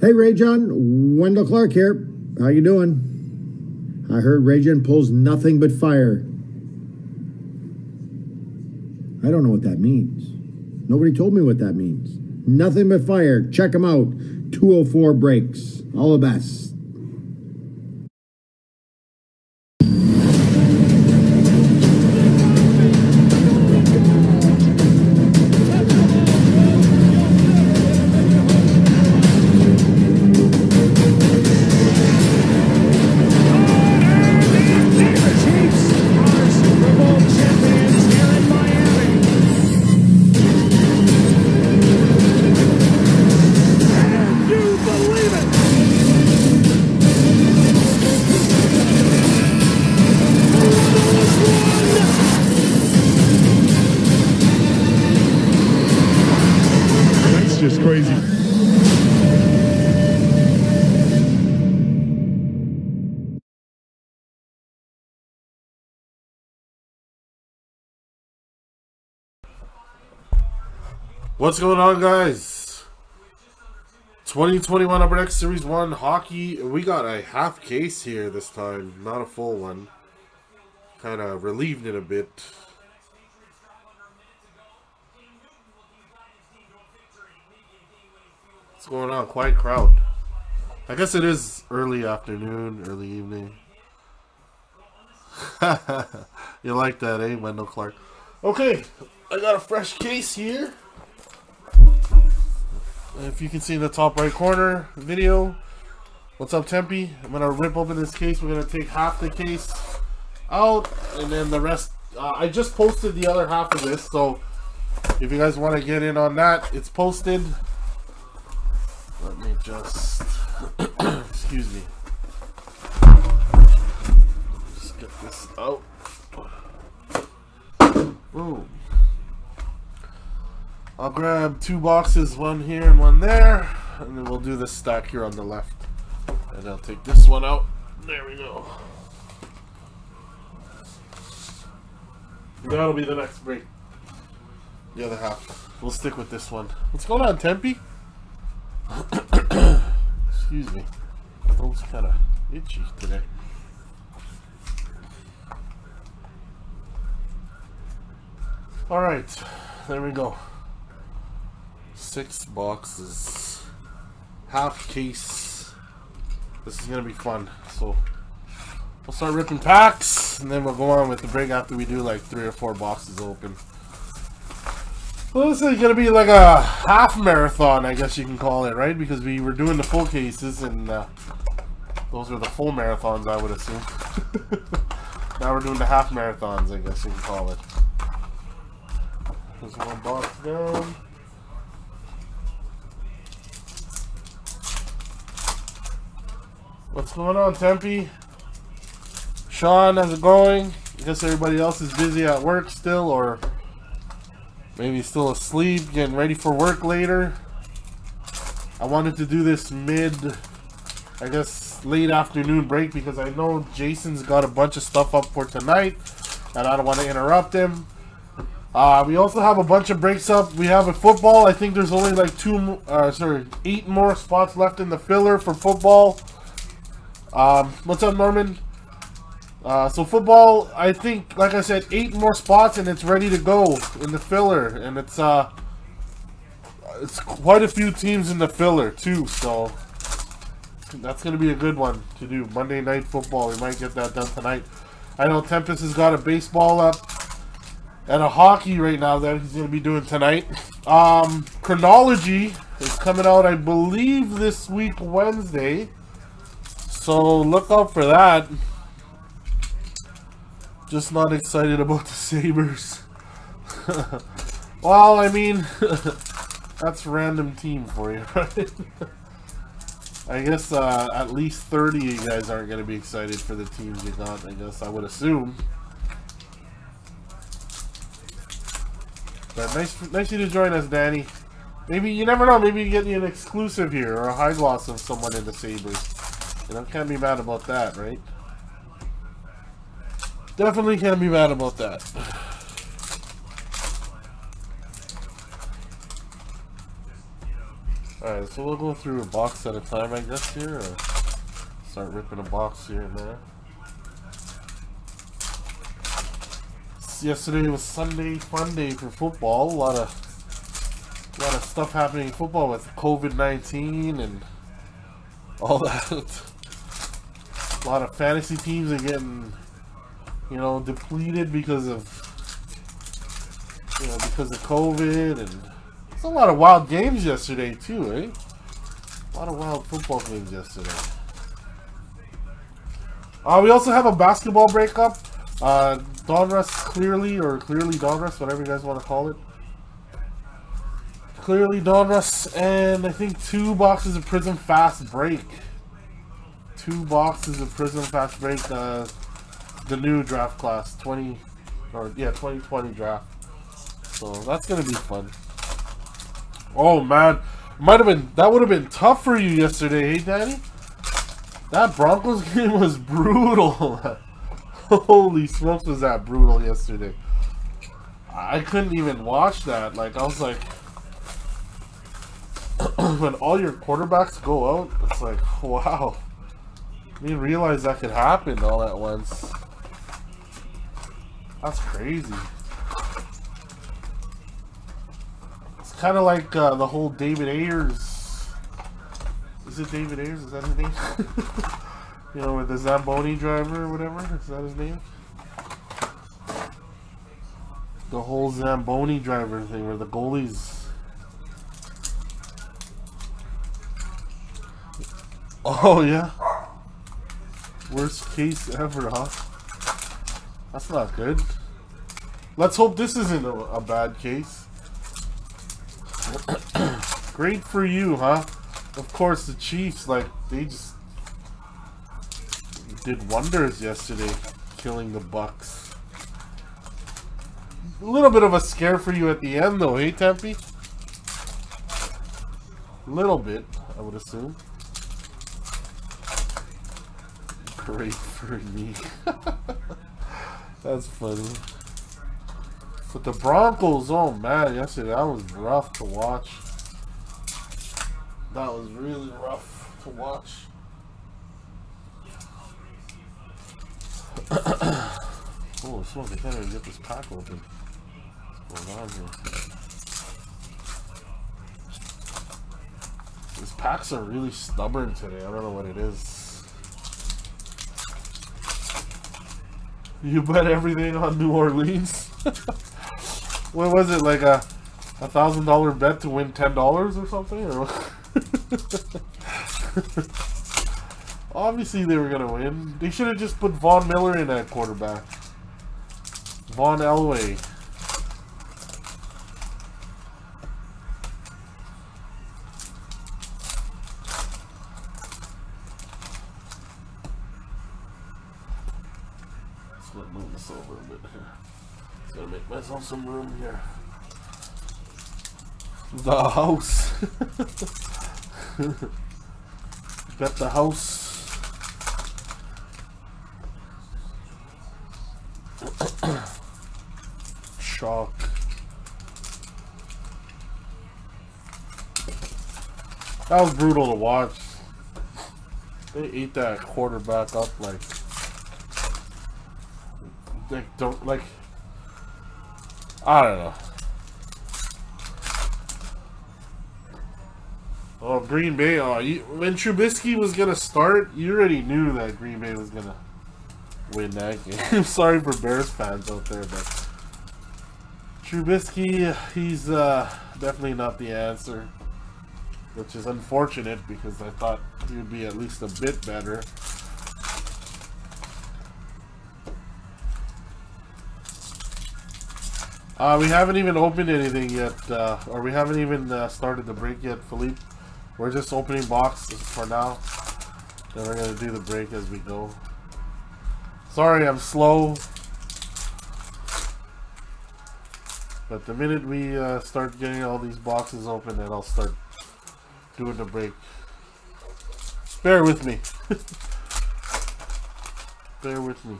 Hey, Ray John, Wendell Clark here. How you doing? I heard Ray John pulls nothing but fire. I don't know what that means. Nobody told me what that means. Nothing but fire. Check them out. 204 breaks. All the best. What's going on, guys? 2021 Upper Deck Series 1 hockey. We got a half case here this time, not a full one. Kind of relieved it a bit. What's going on? Quiet crowd. I guess it is early afternoon, early evening. you like that, eh, Wendell Clark? Okay, I got a fresh case here. If you can see in the top right corner video, what's up, Tempe? I'm gonna rip open this case. We're gonna take half the case out, and then the rest. Uh, I just posted the other half of this, so if you guys want to get in on that, it's posted. Let me just. excuse me. Just get this out. Boom. I'll grab two boxes, one here and one there, and then we'll do this stack here on the left. And I'll take this one out. There we go. That'll be the next break. The other half. We'll stick with this one. What's going on, Tempe? Excuse me. My throat's kind of itchy today. Alright, there we go six boxes. Half case. This is gonna be fun so we'll start ripping packs and then we'll go on with the break after we do like three or four boxes open. Well this is gonna be like a half marathon I guess you can call it right? Because we were doing the full cases and uh, those are the full marathons I would assume. Now we're doing the half marathons I guess you can call it. There's one box down What's going on, Tempe? Sean, how's it going? I guess everybody else is busy at work still, or maybe still asleep, getting ready for work later. I wanted to do this mid, I guess, late afternoon break because I know Jason's got a bunch of stuff up for tonight, and I don't want to interrupt him. Uh, we also have a bunch of breaks up. We have a football. I think there's only like two, uh, sorry, eight more spots left in the filler for football. Um, what's up, Norman? Uh, so football, I think, like I said, eight more spots and it's ready to go in the filler, and it's uh, it's quite a few teams in the filler too. So that's gonna be a good one to do. Monday night football, we might get that done tonight. I know Tempest has got a baseball up and a hockey right now that he's gonna be doing tonight. Um, chronology is coming out, I believe, this week Wednesday. So look out for that. Just not excited about the Sabres. well, I mean, that's random team for you, right? I guess uh, at least 30 of you guys aren't going to be excited for the teams you got, I guess, I would assume. But nice, nice you to join us, Danny. Maybe, you never know, maybe you get an exclusive here, or a high gloss of someone in the Sabres. You know, can't be mad about that, right? Definitely can't be mad about that. Alright, so we'll go through a box at a time, I guess, here, or start ripping a box here and there. Yesterday was Sunday fun day for football. A lot of a lot of stuff happening in football with COVID nineteen and all that. A lot of fantasy teams are getting, you know, depleted because of you know because of COVID and it's a lot of wild games yesterday too, eh? A lot of wild football games yesterday. Uh, we also have a basketball breakup. Uh, Donruss clearly, or clearly Donruss, whatever you guys want to call it. Clearly Donruss, and I think two boxes of Prizm Fast Break. Two boxes of Prizm Fast Break, uh, the new draft class, 20, or yeah, 2020 draft. So that's gonna be fun. Oh man, might have been that would have been tough for you yesterday, hey Danny? That Broncos game was brutal. Holy smokes, was that brutal yesterday? I couldn't even watch that. Like I was like, when all your quarterbacks go out, it's like, wow. I didn't realize that could happen all at once. That's crazy. It's kind of like uh, the whole David Ayres. Is it David Ayres? Is that his name? you know, with the Zamboni driver or whatever. Is that his name? The whole Zamboni driver thing where the goalies. Oh, yeah. Worst case ever, huh? That's not good. Let's hope this isn't a, a bad case. Great for you, huh? Of course, the Chiefs, like, they just did wonders yesterday, killing the Bucs. A little bit of a scare for you at the end, though, hey, Tempe? A little bit, I would assume. Great for me. That's funny. But the Broncos, oh man, yesterday that was rough to watch. That was really rough to watch. oh, smoke, I can't even get this pack open. What's going on here? These packs are really stubborn today. I don't know what it is. You bet everything on New Orleans? what was it, like a a thousand dollar bet to win ten dollars or something? Or Obviously they were gonna win. They should have just put Von Miller in at quarterback. Von Elway. The house. Got the house. Shock. That was brutal to watch. They ate that quarterback up like they don't like I don't know. Green Bay. Oh, you, when Trubisky was gonna start, you already knew that Green Bay was gonna win that game. I'm sorry for Bears fans out there, but Trubisky, he's uh, definitely not the answer, which is unfortunate because I thought he would be at least a bit better. Uh, we haven't even opened anything yet, uh, or we haven't even uh, started the break yet, Philippe. We're just opening boxes for now. Then we're to do the break as we go. Sorry, I'm slow. But the minute we uh, start getting all these boxes open, then I'll start doing the break. Bear with me. Bear with me.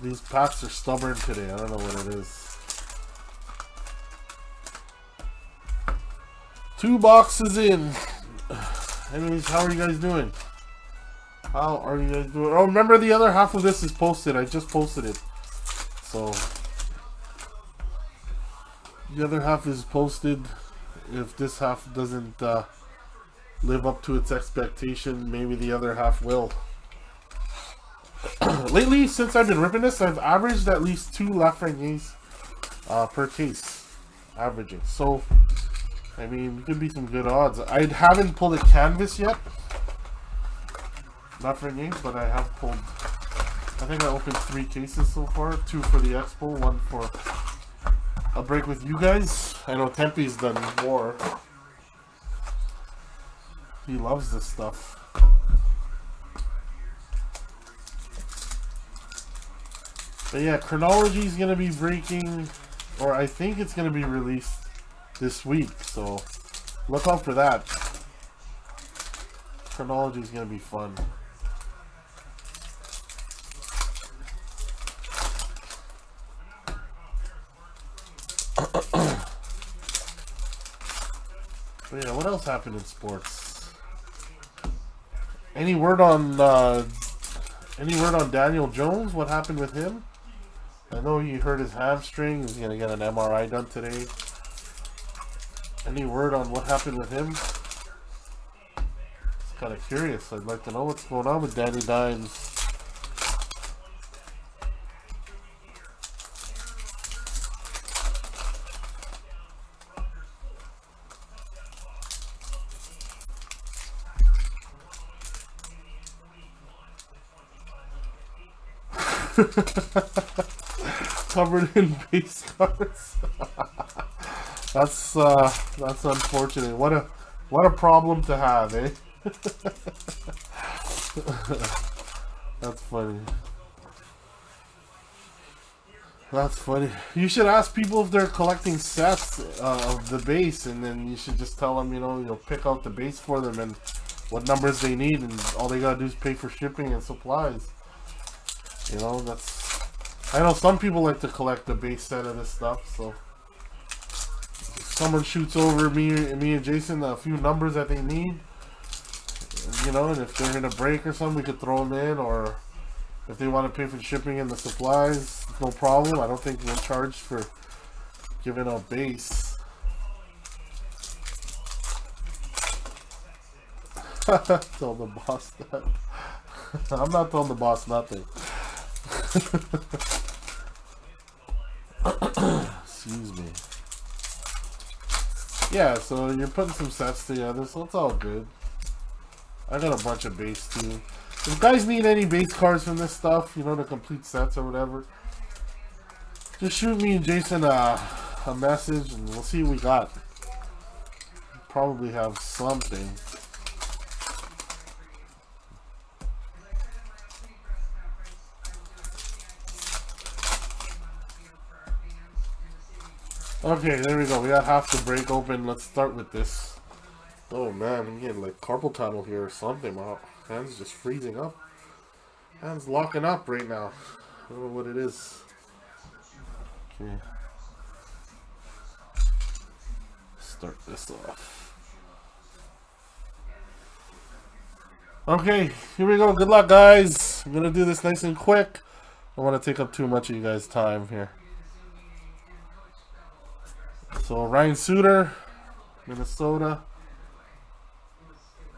These packs are stubborn today. I don't know what it is. Two boxes in. Anyways, how are you guys doing? How are you guys doing? Oh, remember the other half of this is posted. I just posted it. So, the other half is posted. If this half doesn't uh, live up to its expectation, maybe the other half will. Lately, since I've been ripping this, I've averaged at least two Lafrenieres uh, per case. Averaging. So, I mean, could be some good odds. I haven't pulled a canvas yet. Not for games, but I have pulled. I think I opened three cases so far. Two for the expo, one for a break with you guys. I know Tempe's done more. He loves this stuff. But yeah, Chronology is going to be breaking, or I think it's going to be released this week. So look out for that. Chronology is going to be fun. But yeah, what else happened in sports? Any word on uh, any word on Daniel Jones? What happened with him? I know he hurt his hamstring. He's gonna get an MRI done today. Any word on what happened with him? Kind of curious. I'd like to know what's going on with Danny Dimes. Covered in base cards. That's uh, that's unfortunate. What a what a problem to have, eh? that's funny. That's funny. You should ask people if they're collecting sets uh, of the base, and then you should just tell them, you know, you'll pick out the base for them and what numbers they need, and all they gotta do is pay for shipping and supplies. You know, that's... I know some people like to collect the base set of this stuff, so... Someone shoots over me, me and Jason a few numbers that they need, you know, and if they're in a break or something, we could throw them in, or if they want to pay for shipping and the supplies, no problem. I don't think we'll charge for giving a base. Tell the boss that. I'm not telling the boss nothing. Excuse me. Yeah, so you're putting some sets together, so it's all good. I got a bunch of base too. If guys need any base cards from this stuff, you know, the complete sets or whatever, just shoot me and Jason a, a message and we'll see what we got. Probably have something. Okay, there we go. We got half the break open. Let's start with this. Oh man, I'm getting like carpal tunnel here or something. My hand's just freezing up. Hand's locking up right now. I don't know what it is. Okay. Start this off. Okay, here we go. Good luck, guys. I'm gonna do this nice and quick. I don't want to take up too much of you guys' time here. So Ryan Suter, Minnesota.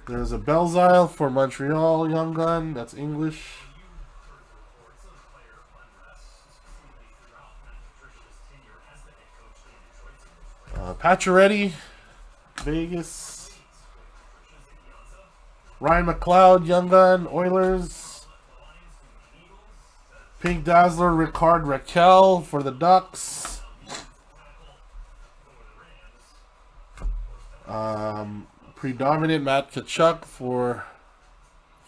There's a Belzile for Montreal, Young Gun. That's English. Uh, Pacioretty, Vegas. Ryan McLeod, Young Gun, Oilers. Pink Dazzler, Rickard Rakell for the Ducks. Um, predominant Matt Tkachuk for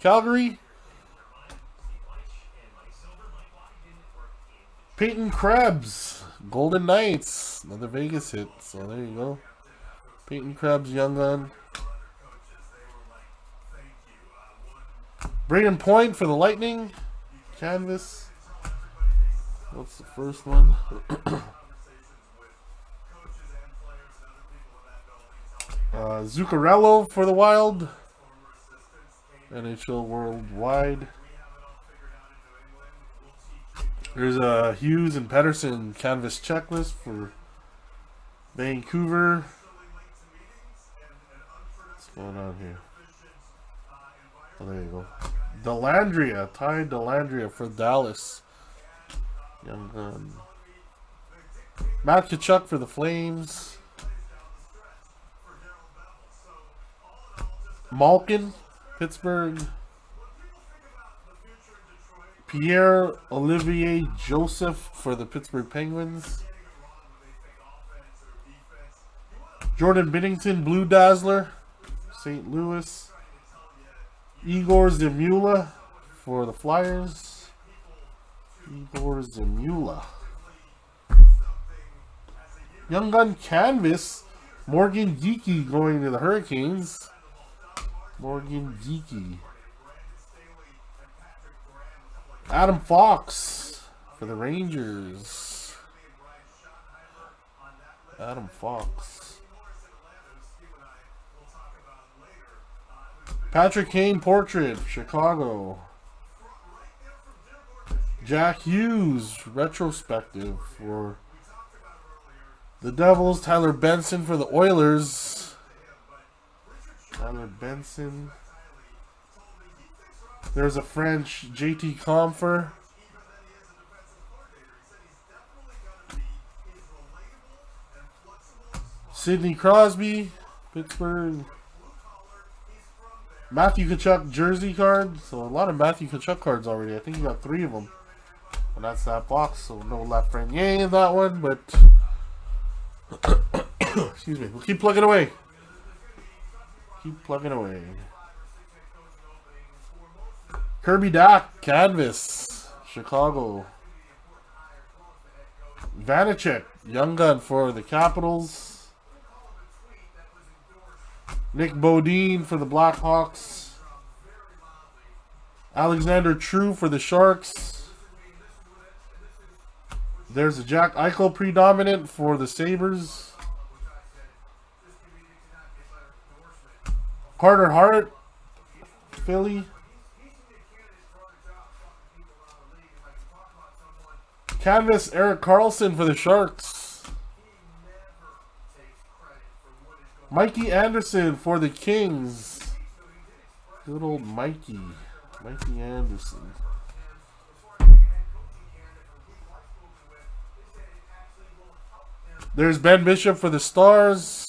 Calgary. Peyton Krebs, Golden Knights, another Vegas hit. So there you go. Peyton Krebs, Young Gun. Brayden Point for the Lightning. Canvas. What's the first one? Uh, Zuccarello for the Wild. NHL Worldwide. There's a Hughes and Pettersson canvas checklist for Vancouver. What's going on here? Oh, there you go. Dellandrea, Ty Dellandrea for Dallas. Young gun. Matt Tkachuk for the Flames. Malkin, Pittsburgh. Pierre Olivier Joseph for the Pittsburgh Penguins. Jordan Binnington, Blue Dazzler, St. Louis. Igor Zamula for the Flyers. Igor Zamula. Young Gun Canvas. Morgan Geekie going to the Hurricanes. Morgan Geekie. Adam Fox for the Rangers. Adam Fox. Patrick Kane portrait, Chicago. Jack Hughes retrospective for the Devils. Tyler Benson for the Oilers. Tyler Benson. There's a French JT Compher. Sidney Crosby, Pittsburgh. Matthew Tkachuk jersey card. So a lot of Matthew Tkachuk cards already. I think you got three of them. And that's that box. So no Lafreniere in that one, but excuse me. We'll keep plugging away. Keep plugging away. Kirby Dack, Canvas, Chicago. Vanecek, Young Gun for the Capitals. Nick Beaudin for the Blackhawks. Alexander True for the Sharks. There's a Jack Eichel predominant for the Sabres. Carter Hart, Philly. Canvas Erik Karlsson for the Sharks. Mikey Anderson for the Kings. Good old Mikey. Mikey Anderson. There's Ben Bishop for the Stars.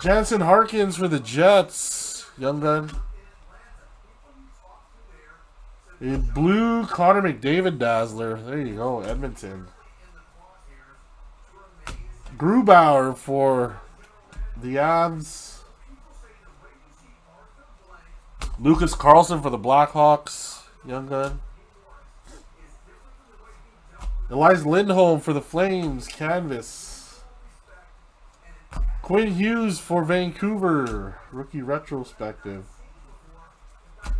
Jansen Harkins for the Jets. Young gun. A blue Connor McDavid Dazzler. There you go, Edmonton. Grubauer for the Avs. Lucas Carlsson for the Blackhawks. Young gun. Elias Lindholm for the Flames. Canvas. Quinn Hughes for Vancouver. Rookie retrospective.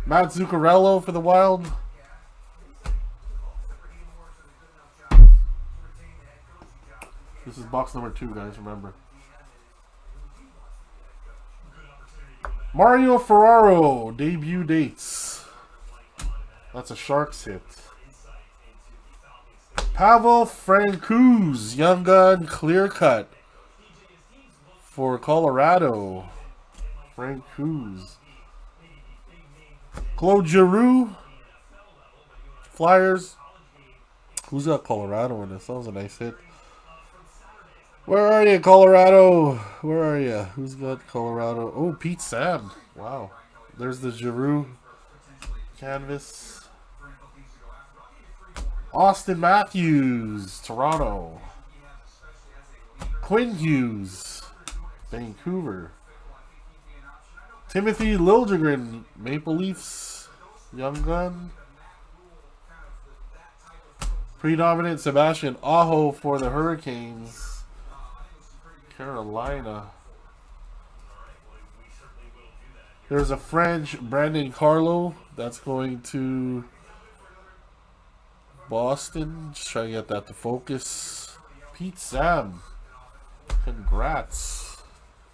Matt Zuccarello for the Wild. This is box number two, guys, remember. Mario Ferraro, debut dates. That's a Sharks hit. Pavel Francouz, Young Gun, clear cut. For Colorado. Francouz. Claude Giroux. Flyers. Who's got Colorado in this? That was a nice hit. Where are you, Colorado? Where are you? Who's got Colorado? Oh, Pete Sam. Wow. There's the Giroux canvas. Auston Matthews, Toronto. Quinn Hughes, Vancouver. Timothy Liljegren, Maple Leafs, Young Gun. Predominant Sebastian Aho for the Hurricanes, Carolina. There's a French Brandon Carlo that's going to Boston. Just trying to get that to focus. Pete Sam. Congrats.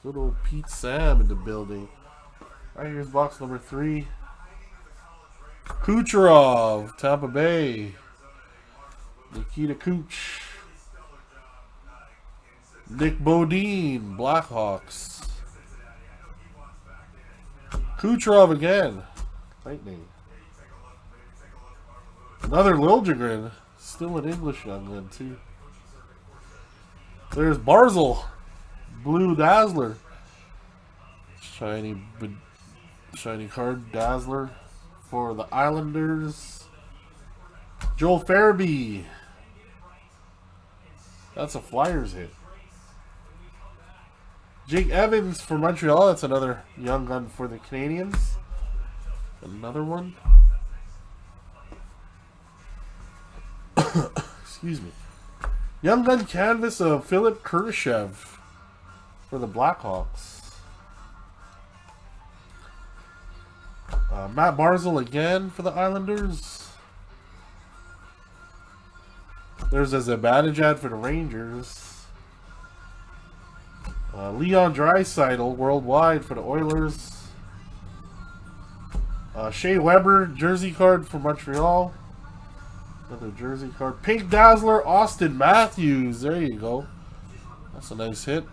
Good old Pete Sam in the building. Right here's box number three. Kucherov, Tampa Bay. Nikita Kuch. Nick Beaudin, Blackhawks. Kucherov again. Lightning. Another Liljegren. Still an English young gun, too. There's Barzal. Blue Dazzler. Shiny, shiny card Dazzler for the Islanders. Joel Farabee. That's a Flyers hit. Jake Evans for Montreal. That's another young gun for the Canadiens. Another one. Excuse me. Young gun canvas of Philipp Kurashev for the Blackhawks. Uh, Matt Barzal again for the Islanders. There's a Zibanejad for the Rangers. Uh, Leon Draisaitl worldwide for the Oilers. Uh, Shea Weber jersey card for Montreal. Another jersey card. Pink Dazzler, Auston Matthews. There you go. That's a nice hit.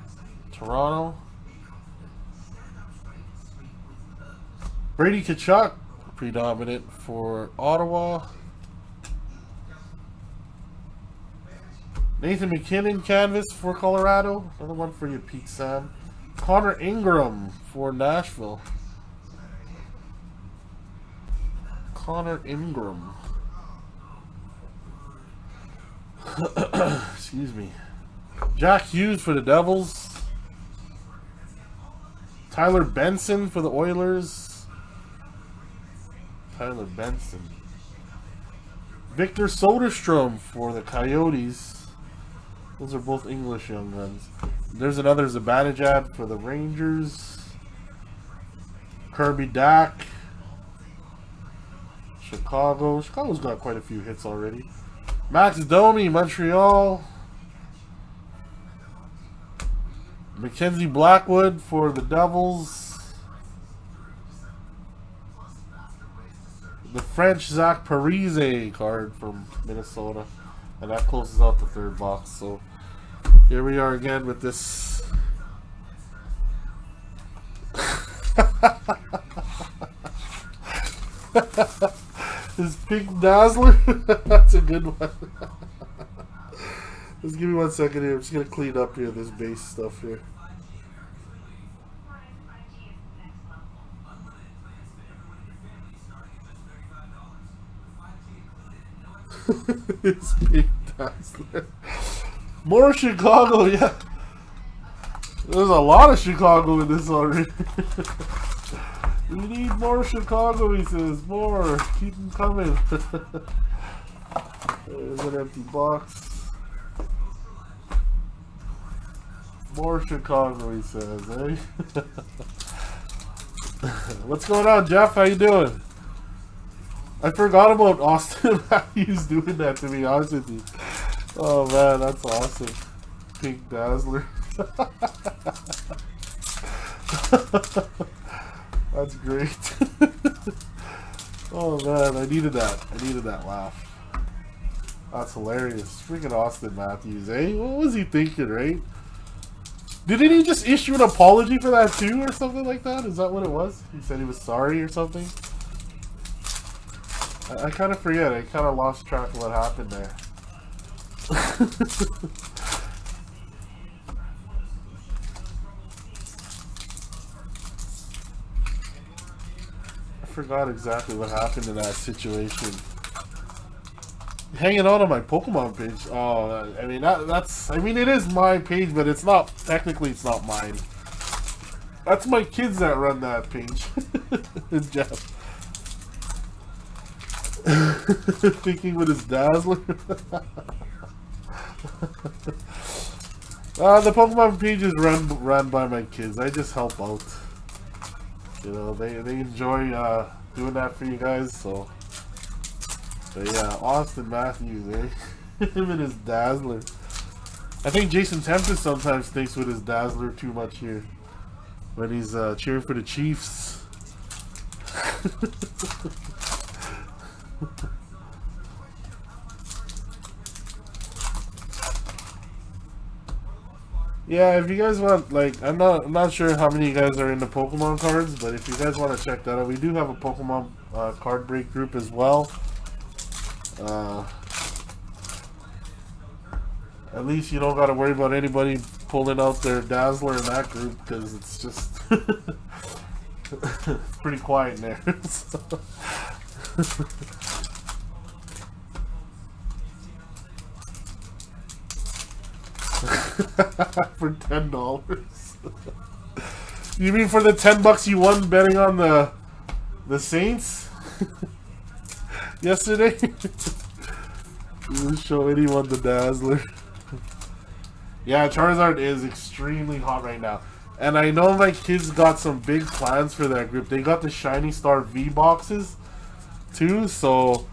Toronto. Brady Tkachuk, predominant for Ottawa. Nathan MacKinnon canvas for Colorado. Another one for you, Pete Sam. Connor Ingram for Nashville. Connor Ingram. Excuse me. Jack Hughes for the Devils. Tyler Benson for the Oilers. Tyler Benson. Victor Soderstrom for the Coyotes. Those are both English young guns. There's another Zibanejad for the Rangers. Kirby Dack. Chicago. Chicago's got quite a few hits already. Max Domi, Montreal. Mackenzie Blackwood for the Devils. The French Zach Parise card from Minnesota. And that closes out the third box. So here we are again with this. this pink dazzler. That's a good one. Just give me one second here. I'm just gonna clean up here this base stuff here. pink dazzler. More Chicago, yeah. There's a lot of Chicago in this already. we need more Chicago, he says. More. Keep them coming. There's an empty box. More Chicago, he says, eh? What's going on, Jeff? How you doing? I forgot about Auston Matthews doing that, to be honest with you. Oh, man, that's awesome. Pink Dazzler. that's great. oh, man, I needed that. I needed that laugh. That's hilarious. Freaking Auston Matthews, eh? What was he thinking, right? Didn't he just issue an apology for that too, or something like that? Is that what it was? He said he was sorry or something? I, I kind of forget. I kind of lost track of what happened there. I forgot exactly what happened in that situation. Hanging out on my Pokemon page. Oh, I mean that, that's. I mean it is my page, but it's not technically. It's not mine. That's my kids that run that page. Jeff. Thinking with his dazzler. uh, the Pokemon page is run run by my kids. I just help out. You know, they they enjoy uh, doing that for you guys. So, but yeah, Auston Matthews, eh? Him and his dazzler. I think Jason Tempest sometimes thinks with his Dazzler too much here. When he's uh, cheering for the Chiefs. yeah, if you guys want, like, I'm not, I'm not sure how many guys are into Pokemon cards, but if you guys want to check that out, we do have a Pokemon uh, card break group as well. Uh, at least you don't got to worry about anybody pulling out their Dazzler in that group because it's just pretty quiet in there. so. for ten dollars. you mean for the ten bucks you won betting on the the Saints yesterday? show anyone the Dazzler. yeah, Charizard is extremely hot right now. And I know my kids got some big plans for that group. They got the Shiny Star V boxes too, so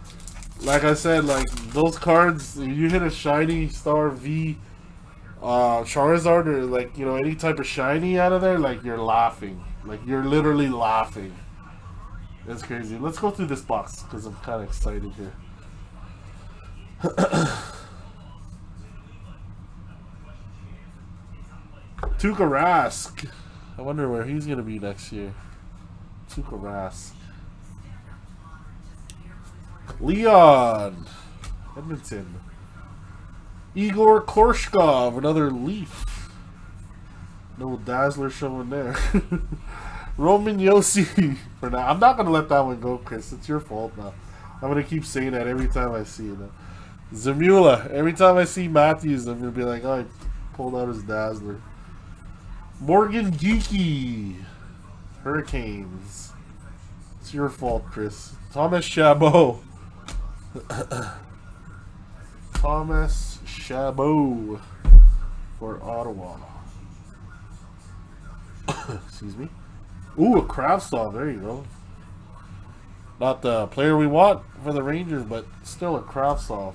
like I said, like those cards, you hit a Shiny Star V uh, Charizard or like you know any type of shiny out of there, like you're laughing, like you're literally laughing. It's crazy. Let's go through this box because I'm kind of excited here. Tuukka Rask. I wonder where he's gonna be next year. Tuukka Rask. Leon. Edmonton. Egor Korshkov, another Leaf. No Dazzler showing there. Roman Josi for now. I'm not going to let that one go, Chris. It's your fault now. I'm going to keep saying that every time I see it. Zamula. Every time I see Matthews, I'm to be like, oh, I pulled out his Dazzler. Morgan Geekie. Hurricanes. It's your fault, Chris. Thomas Chabot. Thomas Chabot for Ottawa. Excuse me. Ooh, a Kravtsov. There you go. Not the player we want for the Rangers, but still a Kravtsov.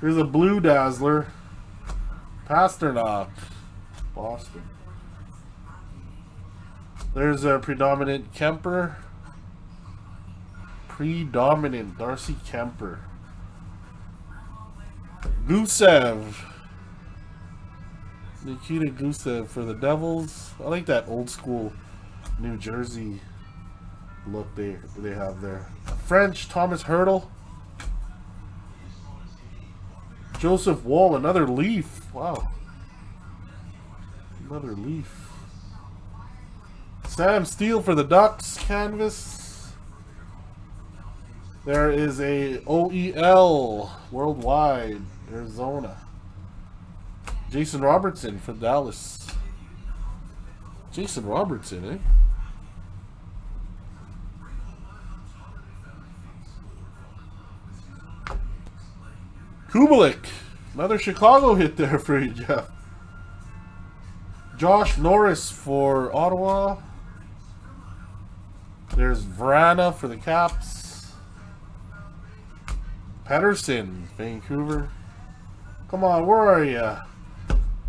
Here's a Blue Dazzler. Pastrnak. Boston. There's a predominant Kuemper. Predominant Darcy Kuemper. Gusev. Nikita Gusev for the Devils. I like that old school New Jersey look they they have there. French Tomas Hertl. Joseph Woll, another leaf. Wow. Another leaf. Sam Steel for the Ducks canvas. There is a OEL worldwide Arizona. Jason Robertson for Dallas. Jason Robertson, eh? Kubalik. Another Chicago hit there for you, Jeff. Josh Norris for Ottawa. There's Vrana for the Caps. Pettersson, Vancouver. Come on, where are you?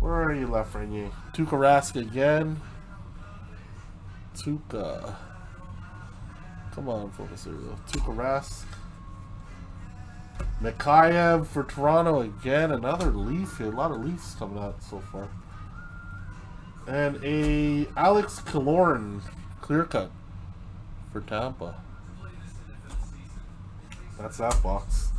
Where are you, Lafreniere? Tuukka Rask again. Tuka. Come on, focus here, though. Tuukka Rask. Mikheyev for Toronto again. Another Leaf. A lot of Leafs coming out so far. And a Alex Killorn clear cut for Tampa. That's that box.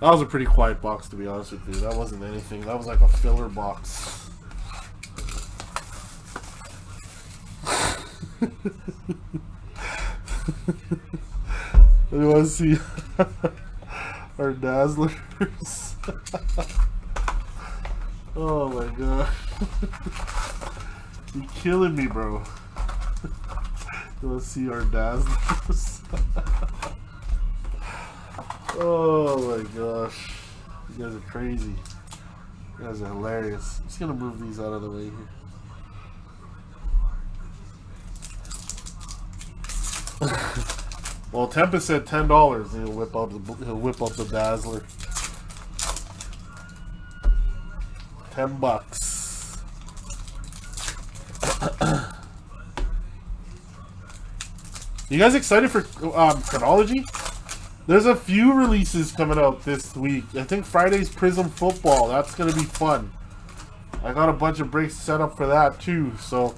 That was a pretty quiet box to be honest with you. That wasn't anything. That was like a filler box. you want to oh see our Dazzlers? oh my god. You're killing me, bro. to see our Dazzlers? Oh my gosh. You guys are crazy. You guys are hilarious. I'm just gonna move these out of the way here. well, Tempest said ten dollars. He'll whip up the he'll whip up the Dazzler. Ten bucks. you guys excited for um, chronology? There's a few releases coming out this week. I think Friday's Prizm Football. That's gonna be fun. I got a bunch of breaks set up for that too. So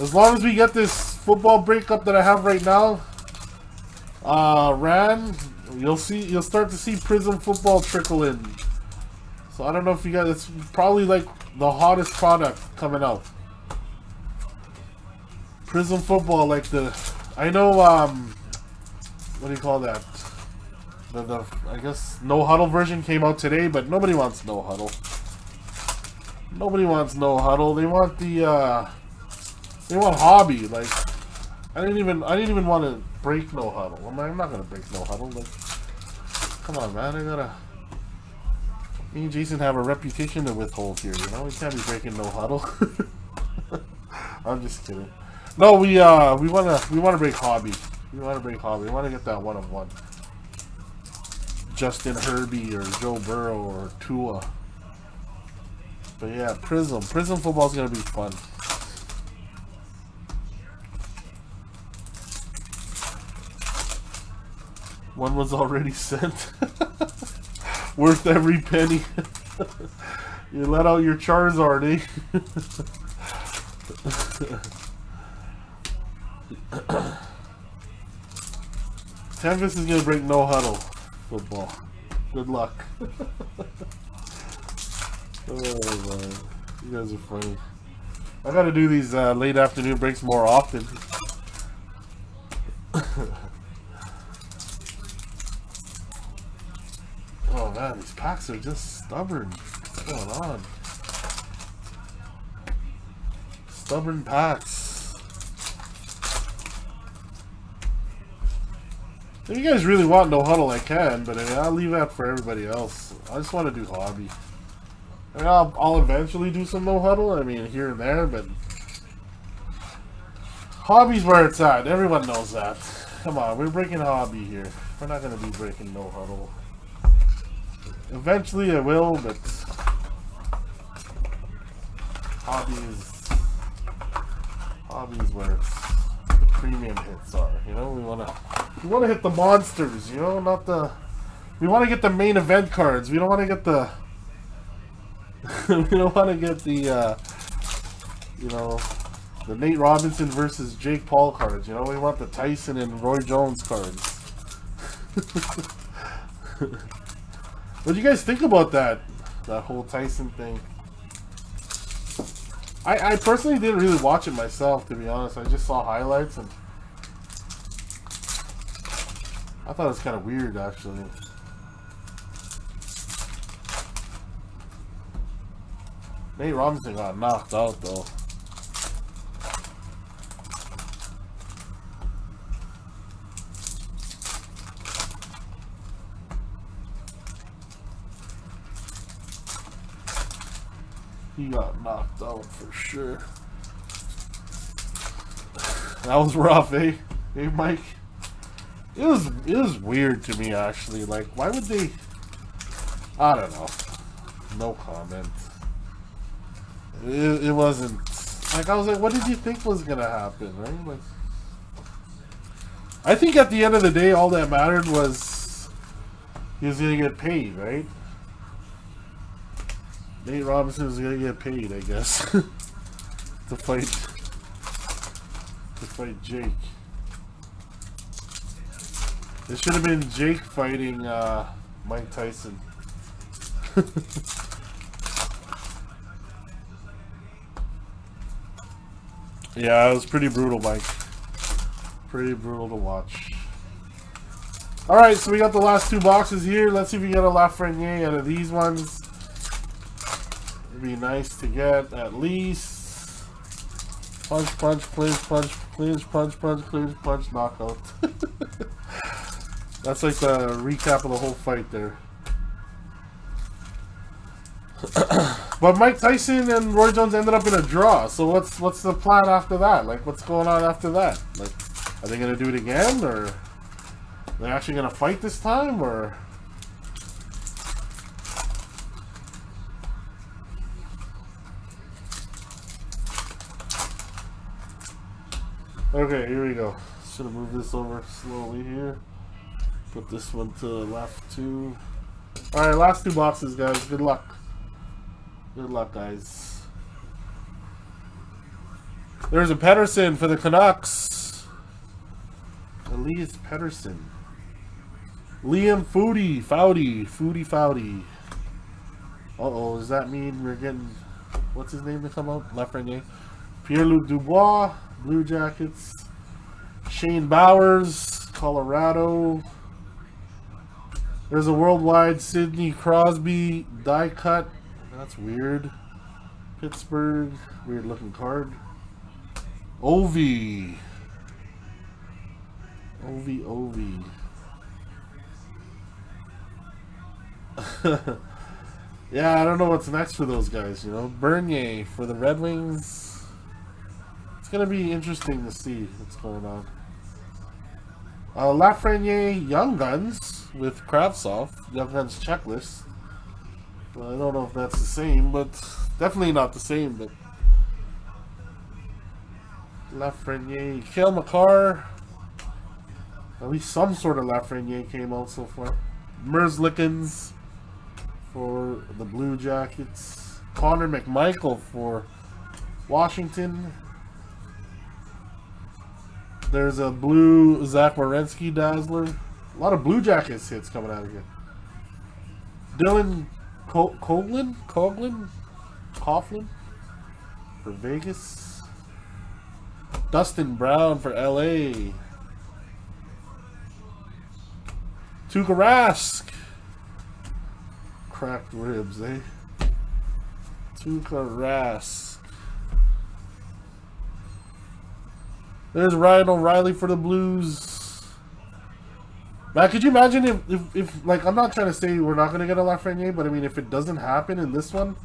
as long as we get this football breakup that I have right now, uh, ran, you'll see, you'll start to see Prizm Football trickle in. So I don't know if you guys, it's probably like the hottest product coming out. Prizm Football, like the, I know, um, what do you call that? The, the, I guess, No Huddle version came out today, but nobody wants No Huddle. Nobody wants No Huddle. They want the, uh, they want Hobby. Like, I didn't even, I didn't even want to break No Huddle. I'm, I'm not gonna break No Huddle. Like, come on, man. I gotta. Me and Jason have a reputation to withhold here. You know, we can't be breaking No Huddle. I'm just kidding. No, we uh, we wanna, we wanna break Hobby. We wanna break Hobby. We wanna get that one of one. Justin Herbert or Joe Burrow or Tua. But yeah, Prizm. Prizm football is gonna be fun. One was already sent. Worth every penny. you let out your Charizard, eh? Tempest is gonna break no huddle football. Good luck. oh man, you guys are funny. I gotta do these uh, late afternoon breaks more often. oh man, these packs are just stubborn. What's going on? Stubborn packs. If you guys really want no huddle, I can, but I mean, I'll leave that for everybody else. I just want to do hobby. I mean, I'll, I'll eventually do some no huddle. I mean, here and there, but hobby's where it's at. Everyone knows that. Come on, we're breaking hobby here. We're not gonna be breaking no huddle. Eventually, I will, but hobby is hobby is where it's, premium hits are. You know, we wanna we wanna hit the monsters. You know, not the we want to get the main event cards. We don't want to get the we don't want to get the, uh, you know, the Nate Robinson versus Jake Paul cards. You know, we want the Tyson and Roy Jones cards. what do you guys think about that? That whole Tyson thing. I, I personally didn't really watch it myself, to be honest. I just saw highlights and I thought it was kind of weird, actually. Nate Robinson got knocked out though. He got knocked for sure. That was rough, eh? Hey, Mike. It was it was weird to me actually. Like, why would they? I don't know. No comment it, it wasn't like I was like, what did you think was gonna happen, right? Like, I think at the end of the day, all that mattered was he was gonna get paid, right? Nate Robinson was gonna get paid, I guess, to fight to fight Jake. It should have been Jake fighting uh, Mike Tyson. Yeah, it was pretty brutal, Mike. Pretty brutal to watch. Alright, so we got the last two boxes here. Let's see if we get a Lafreniere out of these ones. Be nice to get at least punch, punch, clinch, punch, clinch, punch, punch, clinch, punch, knockout. That's like the recap of the whole fight there. but Mike Tyson and Roy Jones ended up in a draw. So what's what's the plan after that? Like, what's going on after that? Like, are they gonna do it again, or are they actually gonna fight this time, or? Okay, here we go. Should have moved this over slowly here. Put this one to the left too. Alright, last two boxes, guys. Good luck. Good luck, guys. There's a Pettersson for the Canucks. Elias Pettersson. Liam Foodie, Foudy, Foodie Foudy. Uh-oh, does that mean we're getting, what's his name to come out? Lafreniere. Pierre-Luc Dubois, Blue Jackets. Shane Bowers, Colorado. There's a worldwide Sidney Crosby die cut. That's weird. Pittsburgh, weird looking card. Ovi. Ovi, Ovi. yeah, I don't know what's next for those guys, you know. Bernier for the Red Wings. It's going to be interesting to see what's going on. Uh, Lafreniere Young Guns with Kravtsov. Young Guns checklist. Well, I don't know if that's the same, but definitely not the same. But Lafreniere, Cale Makar. At least some sort of Lafreniere came out so far. Merzlikins for the Blue Jackets. Connor McMichael for Washington. There's a blue Zach Werenski Dazzler. A lot of Blue Jackets hits coming out of here. Dylan Co Coghlan? Coghlan? Coghlan? For Vegas. Dustin Brown for LA. Tuukka Rask. Cracked ribs, eh? Tuukka Rask. There's Ryan O'Reilly for the Blues. Man, could you imagine if, if, if, like, I'm not trying to say we're not going to get a Lafreniere, but I mean, if it doesn't happen in this one,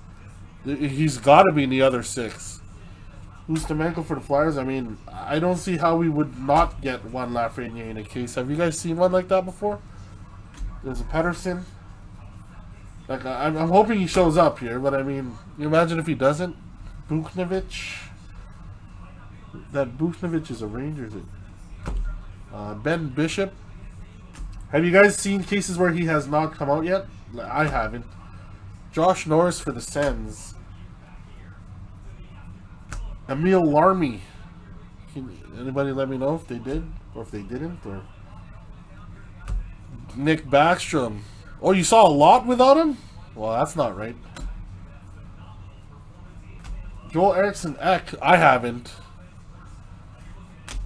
he's got to be in the other six. Who's Ustimenko for the Flyers, I mean, I don't see how we would not get one Lafreniere in a case. Have you guys seen one like that before? There's a Pettersson. Like, I'm, I'm hoping he shows up here, but I mean, imagine if he doesn't? Buchnevich that Buchnevich is a Rangers. Uh, ben Bishop. Have you guys seen cases where he has not come out yet? I haven't. Josh Norris for the Sens. Emil Larmi. Can anybody let me know if they did or if they didn't or Nick Backstrom. Oh, you saw a lot without him? Well, that's not right. Joel Eriksson Ek. I haven't.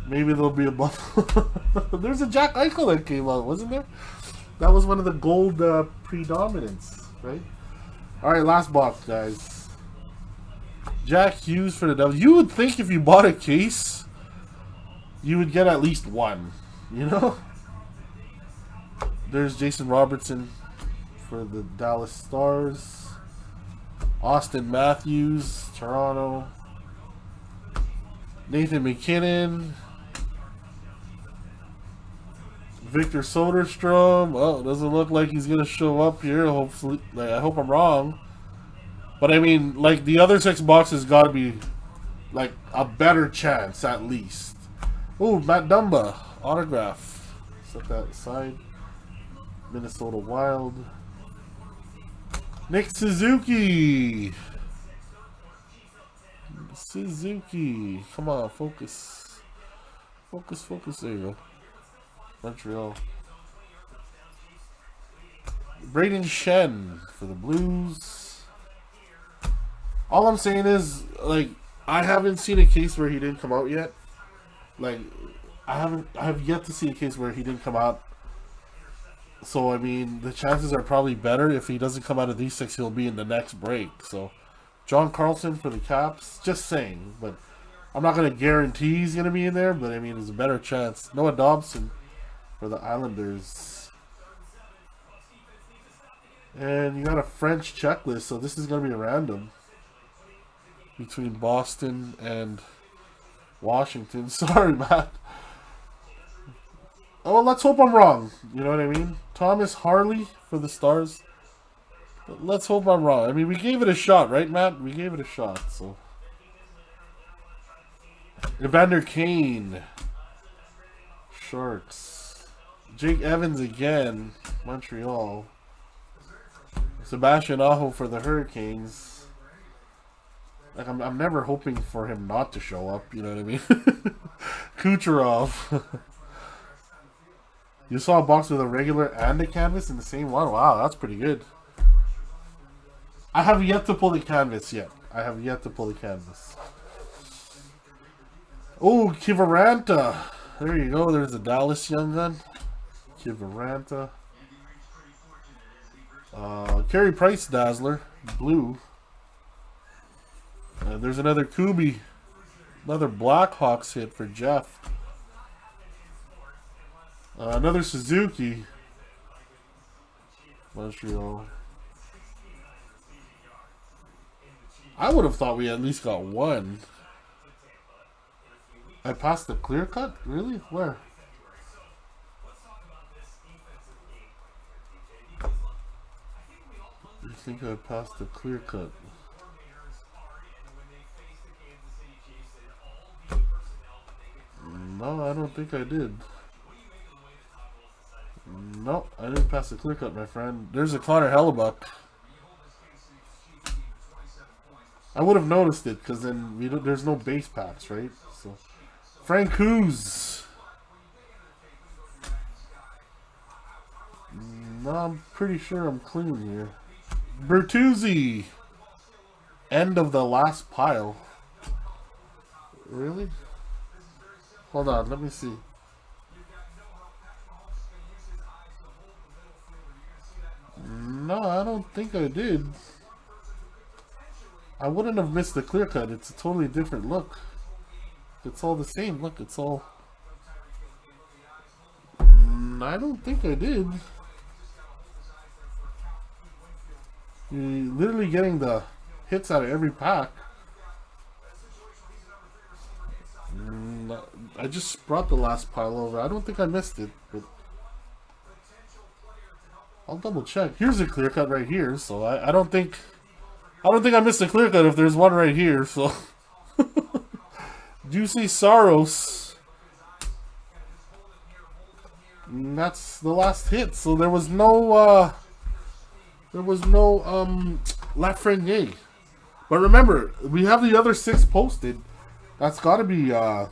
Maybe there'll be a bundle. There's a Jack Eichel that came out, wasn't there? That was one of the gold uh, predominance, right? All right, last box, guys. Jack Hughes for the Devils. You would think if you bought a case, you would get at least one, you know? There's Jason Robertson for the Dallas Stars. Auston Matthews, Toronto. Nathan MacKinnon. Victor Soderstrom. Oh, doesn't look like he's gonna show up here. Hopefully, like, I hope I'm wrong. But I mean, like the other six boxes got to be like a better chance at least. Oh, Matt Dumba autograph. Set that aside. Minnesota Wild. Nick Suzuki. Suzuki. Come on, focus. Focus, focus. There you go. Montreal. Brayden Schenn for the Blues. All I'm saying is, like, I haven't seen a case where he didn't come out yet. Like, I haven't, I have yet to see a case where he didn't come out. So, I mean, the chances are probably better. If he doesn't come out of these six, he'll be in the next break. So, John Carlson for the Caps. Just saying. But I'm not going to guarantee he's going to be in there. But, I mean, there's a better chance. Noah Dobson for the Islanders. And you got a French checklist, so this is going to be random. Between Boston and Washington. Sorry, Matt. Oh, let's hope I'm wrong. You know what I mean? Thomas Harley for the Stars. But let's hope I'm wrong. I mean, we gave it a shot, right, Matt? We gave it a shot, so. Evander Kane Sharks. Jake Evans again, Montreal. Sebastian Aho for the Hurricanes. Like I'm, I'm never hoping for him not to show up. You know what I mean? Kucherov. you saw a box with a regular and a canvas in the same one. Wow, that's pretty good. I have yet to pull the canvas yet. I have yet to pull the canvas. Oh, Kiviranta. There you go. There's a Dallas Young Gun. Kiviranta. Uh, Carey Price Dazzler. Blue. Uh, there's another Kubi. Another Blackhawks hit for Jeff. Uh, another Suzuki. Montreal. I would have thought we at least got one. I passed the clear cut? Really? Where? You think I passed the clear cut? No, I don't think I did. No, I didn't pass the clear cut, my friend. There's a Connor Hellebuyck. I would have noticed it because then we don't, there's no base packs, right? So Frank Coos. No, I'm pretty sure I'm clean here. Bertuzzi. End of the last pile. Really? Hold on, let me see. No, I don't think I did. I wouldn't have missed the clear cut. It's a totally different look. It's all the same. Look, it's all... I don't think I did. Literally getting the hits out of every pack. Mm, I just brought the last pile over. I don't think I missed it, but... I'll double check. Here's a clear cut right here, so I, I don't think... I don't think I missed a clear cut if there's one right here, so... Juicy Saros. And that's the last hit, so there was no, uh... There was no, um... Lafreniere. But remember, we have the other six posted. That's gotta be, uh...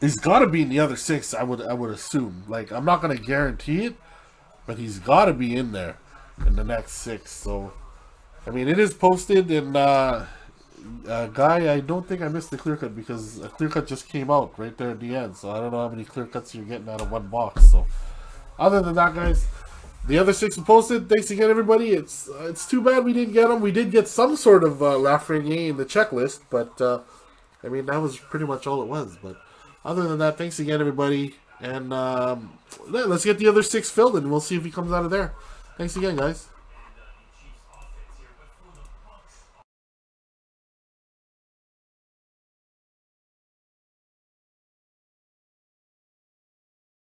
He's gotta be in the other six, I would I would assume. Like, I'm not gonna guarantee it, but he's gotta be in there in the next six, so... I mean, it is posted, and uh, guy, I don't think I missed the clear cut because a clear cut just came out right there at the end. So I don't know how many clear cuts you're getting out of one box. So other than that, guys, the other six are posted. Thanks again, everybody. It's uh, it's too bad we didn't get them. We did get some sort of uh, Lafreniere in the checklist, but uh, I mean that was pretty much all it was. But other than that, thanks again, everybody. And um, let's get the other six filled, and we'll see if he comes out of there. Thanks again, guys.